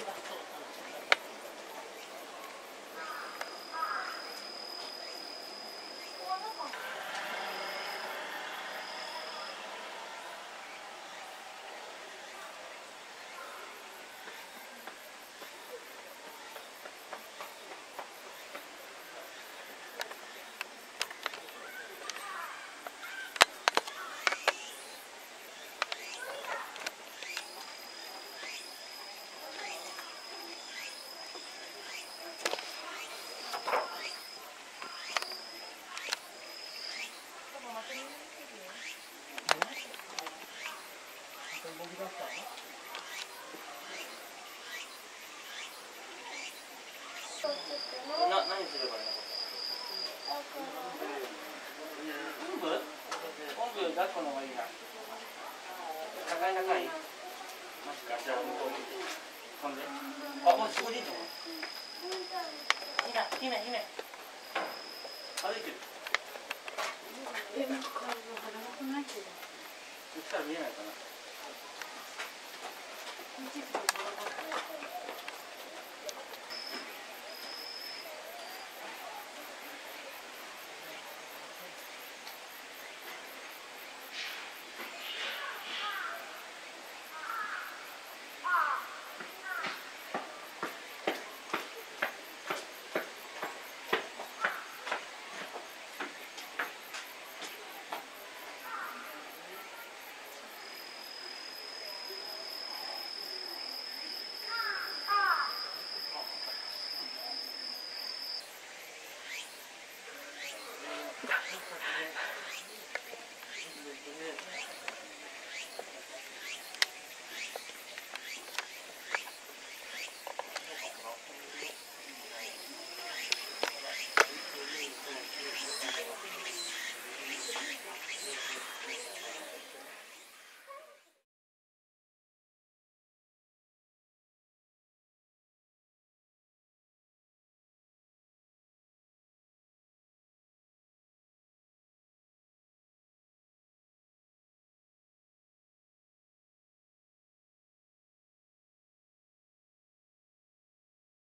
arriba. だったのす抱っこの方がいいな高い高いマジかじゃあ向こう見てん。であ、そこでいいと思う、姫、姫歩いてる、がないけどそしたら見えないかな見てくる